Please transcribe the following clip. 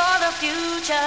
for the future.